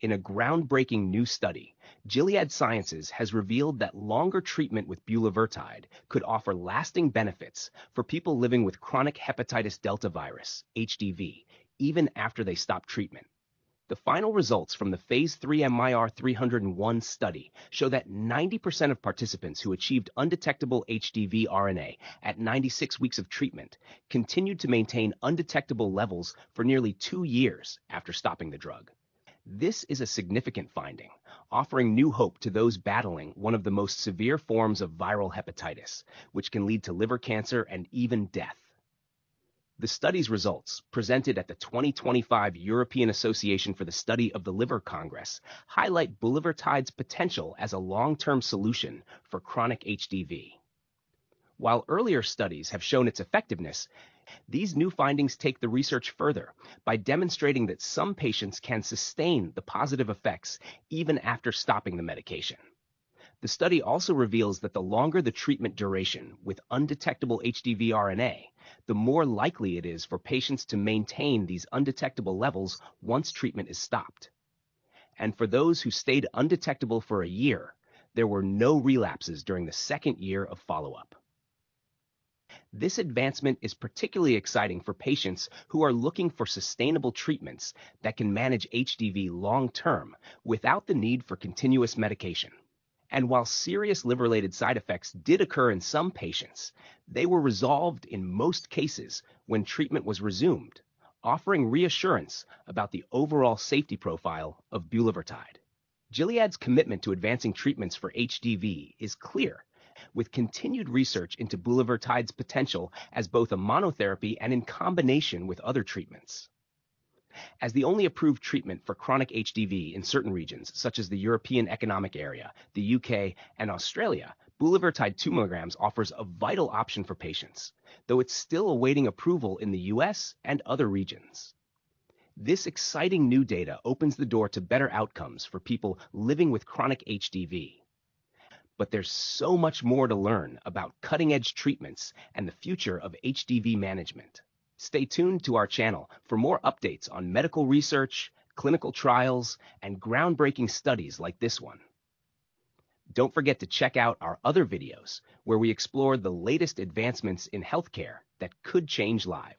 In a groundbreaking new study, Gilead Sciences has revealed that longer treatment with bulevirtide could offer lasting benefits for people living with chronic hepatitis delta virus, HDV, even after they stop treatment. The final results from the phase 3 MYR301 study show that 90% of participants who achieved undetectable HDV RNA at 96 weeks of treatment continued to maintain undetectable levels for nearly two years after stopping the drug. This is a significant finding, offering new hope to those battling one of the most severe forms of viral hepatitis, which can lead to liver cancer and even death. The study's results, presented at the 2025 European Association for the Study of the Liver Congress, highlight bulevirtide's potential as a long-term solution for chronic HDV. While earlier studies have shown its effectiveness, these new findings take the research further by demonstrating that some patients can sustain the positive effects even after stopping the medication. The study also reveals that the longer the treatment duration with undetectable HDV RNA, the more likely it is for patients to maintain these undetectable levels once treatment is stopped. And for those who stayed undetectable for a year, there were no relapses during the second year of follow-up. This advancement is particularly exciting for patients who are looking for sustainable treatments that can manage HDV long-term without the need for continuous medication. And while serious liver-related side effects did occur in some patients, they were resolved in most cases when treatment was resumed, offering reassurance about the overall safety profile of bulevirtide. Gilead's commitment to advancing treatments for HDV is clear, with continued research into bulevirtide's potential as both a monotherapy and in combination with other treatments. As the only approved treatment for chronic HDV in certain regions, such as the European Economic Area, the U.K., and Australia, bulevirtide 2 mg offers a vital option for patients, though it's still awaiting approval in the U.S. and other regions. This exciting new data opens the door to better outcomes for people living with chronic HDV. But there's so much more to learn about cutting-edge treatments and the future of HDV management. Stay tuned to our channel for more updates on medical research, clinical trials, and groundbreaking studies like this one. Don't forget to check out our other videos, where we explore the latest advancements in healthcare that could change lives.